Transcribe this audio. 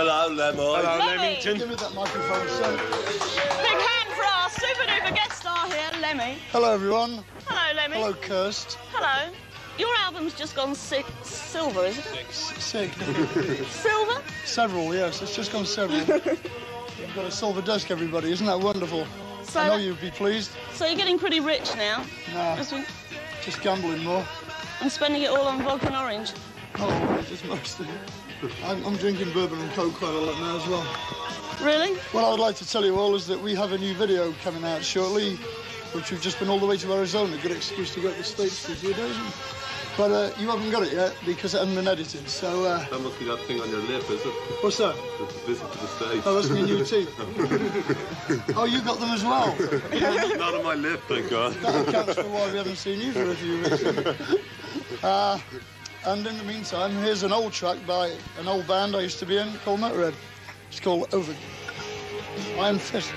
Hello, Lemon. Hello, Lemmy. Leamington. Give me that microphone, son. Big hand for our super duper guest star here, Lemmy. Hello, everyone. Hello, Lemmy. Hello, Kirst. Hello. Your album's just gone si- silver, isn't it? Sick. Silver? several, yes. It's just gone several. You've got a silver desk, everybody. Isn't that wonderful? So, I know you'd be pleased. so you're getting pretty rich now. Nah, Just- just gambling more. And spending it all on vodka and orange. Oh, just mostly. I'm, I'm drinking bourbon and coke quite a lot now as well. Really? What I would like to tell you all is that we have a new video coming out shortly, which we've just been all the way to Arizona. Good excuse to go to the States for a few days. But uh, you haven't got it yet because it hasn't been edited. So, uh, That must be that thing on your lip, is it? what's that? It's a visit to the States. Oh, that's my new teeth. oh, you got them as well. Not on my lip, thank God. That accounts for why we haven't seen you for a few weeks. Uh, and in the meantime, here's an old track by an old band I used to be in called Motorhead. It's called Over. I am fit.